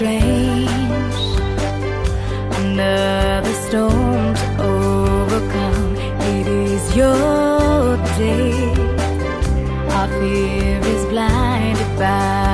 strange. Another storm to overcome. It is your day. Our fear is blinded by.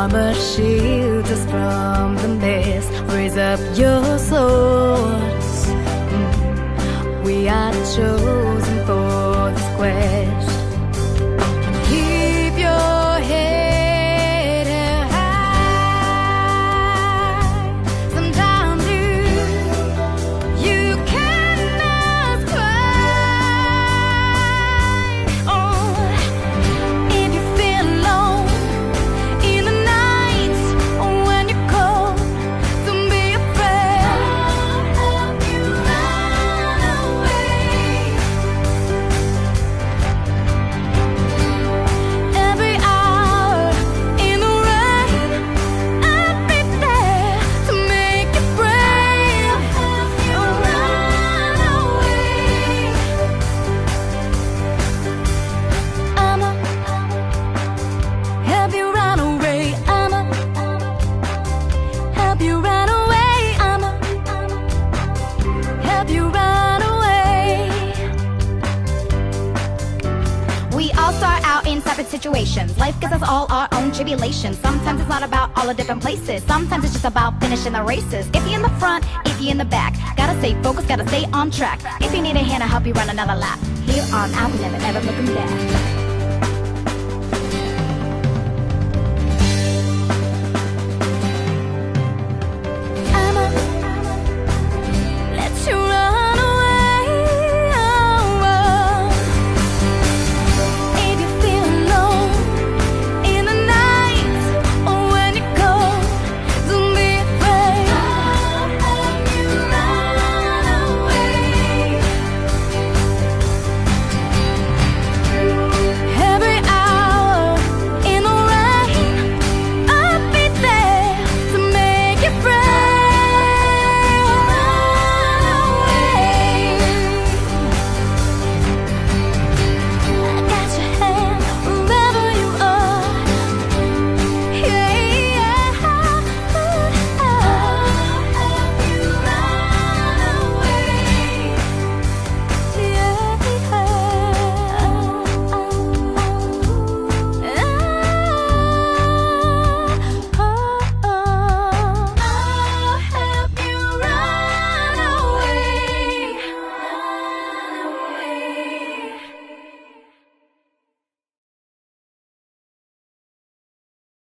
Armor shields us from the mess. Raise up your swords. Mm. We are chosen for this quest. All start out in separate situations. Life gives us all our own tribulations. Sometimes it's not about all the different places. Sometimes it's just about finishing the races. If you're in the front, if you're in the back, gotta stay focused, gotta stay on track. If you need a hand, I'll help you run another lap. Here on out, never ever looking back.